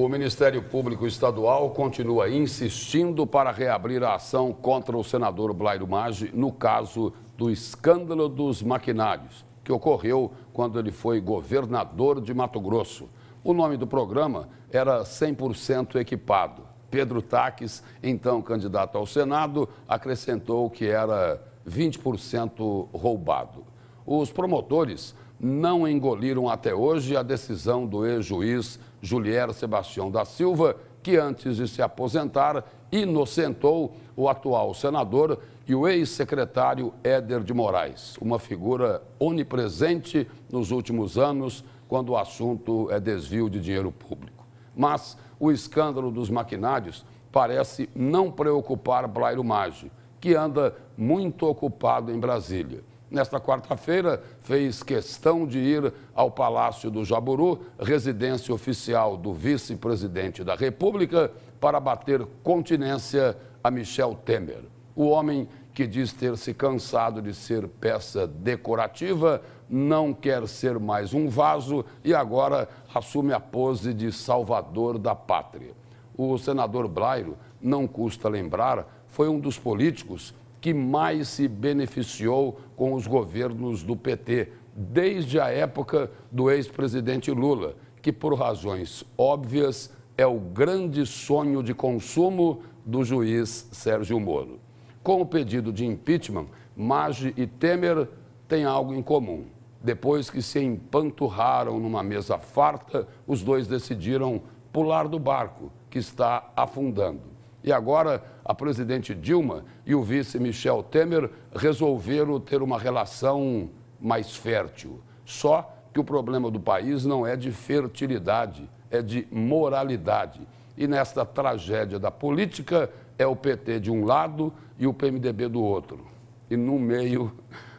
O Ministério Público Estadual continua insistindo para reabrir a ação contra o senador Blairo Maggi no caso do escândalo dos maquinários, que ocorreu quando ele foi governador de Mato Grosso. O nome do programa era 100% equipado. Pedro Taques, então candidato ao Senado, acrescentou que era 20% roubado. Os promotores não engoliram até hoje a decisão do ex-juiz Julier Sebastião da Silva, que antes de se aposentar, inocentou o atual senador e o ex-secretário Éder de Moraes, uma figura onipresente nos últimos anos quando o assunto é desvio de dinheiro público. Mas o escândalo dos maquinários parece não preocupar Blairo Maggi, que anda muito ocupado em Brasília nesta quarta-feira, fez questão de ir ao Palácio do Jaburu, residência oficial do vice-presidente da República, para bater continência a Michel Temer. O homem que diz ter se cansado de ser peça decorativa, não quer ser mais um vaso e agora assume a pose de salvador da pátria. O senador Blairo, não custa lembrar, foi um dos políticos que mais se beneficiou com os governos do PT, desde a época do ex-presidente Lula, que, por razões óbvias, é o grande sonho de consumo do juiz Sérgio Moro. Com o pedido de impeachment, Maggi e Temer têm algo em comum. Depois que se empanturraram numa mesa farta, os dois decidiram pular do barco, que está afundando. E agora a presidente Dilma e o vice Michel Temer resolveram ter uma relação mais fértil. Só que o problema do país não é de fertilidade, é de moralidade. E nesta tragédia da política é o PT de um lado e o PMDB do outro. E no meio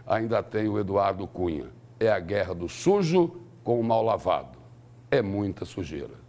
ainda tem o Eduardo Cunha. É a guerra do sujo com o mal lavado. É muita sujeira.